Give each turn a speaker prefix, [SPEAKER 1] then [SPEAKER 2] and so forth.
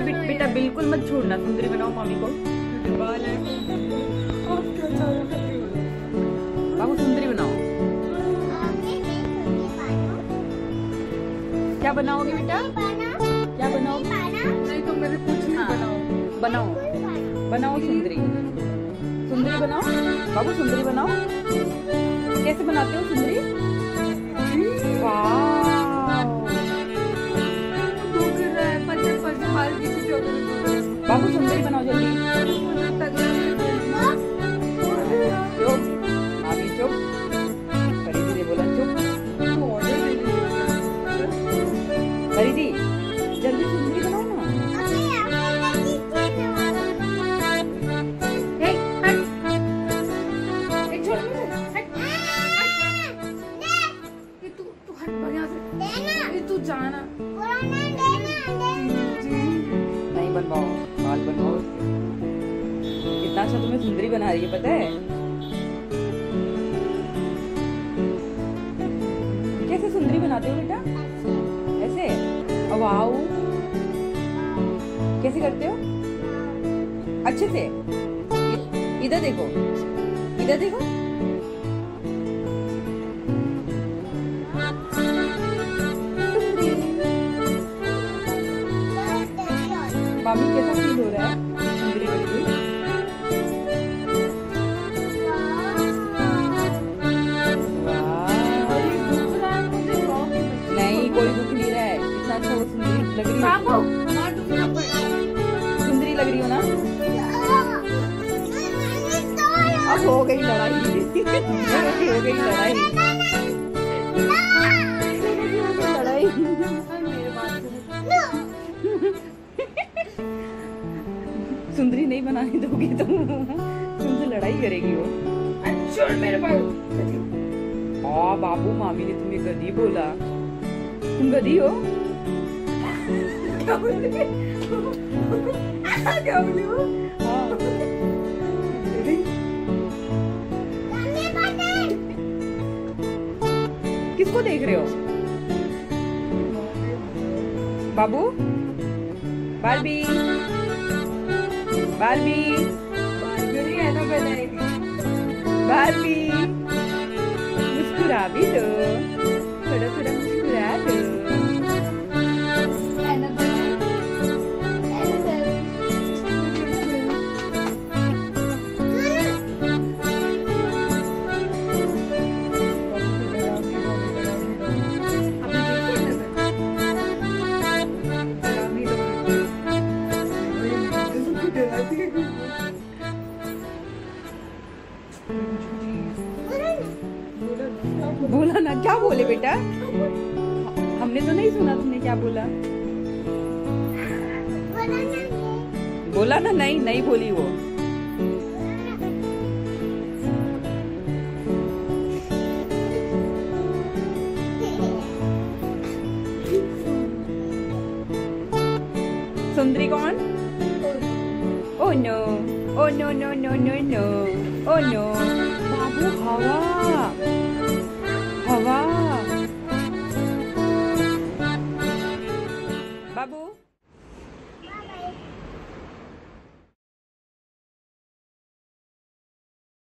[SPEAKER 1] बेटा बिल्कुल मत छोड़ना सुंदरी बनाओ मामी को। बाबू सुंदरी बनाओ। क्या बनाओगे बेटा? क्या बनाओगे?
[SPEAKER 2] नहीं तो मेरे कुछ नहीं
[SPEAKER 1] हाँ।
[SPEAKER 2] बनाओ।
[SPEAKER 1] बनाओ। बनाओ सुंदरी। सुंदरी बनाओ। बाबू सुंदरी बनाओ। कैसे बनाते हो सुंदरी? वाह। कितना अच्छा तुम्हें सुंदरी बना रही है, पता है? कैसे सुंदरी बनाते हो बेटा? ऐसे? वाओ। कैसे करते हो? अच्छे से? इधर देखो। इधर देखो। मामी कैसा फील हो रहा है? सुंदरी लग रही हो सुंदरी लग रही हो ना? अब हो गई लड़ाई। हो गई लड़ाई। लड़ाई सुंदरी नहीं बनाने दोगे तो तुमसे लड़ाई करेगी वो।
[SPEAKER 2] मेरे पास
[SPEAKER 1] बाबू मामी ने तुम्हें गधी बोला। तुम गधी हो? किसको देख रहे हो? बाबू? बारबी बारबी बारबी मुस्कुरा भी दो। थोड़ा थोड़ा बोला ना, क्या बोले बेटा? हमने तो नहीं सुना तुमने क्या बोला? बोला ना, नहीं नहीं बोली वो। सुंदरी कौन? ओ no Oh no no no no no. Oh no. Babu, হাওয়া হাওয়া Babu.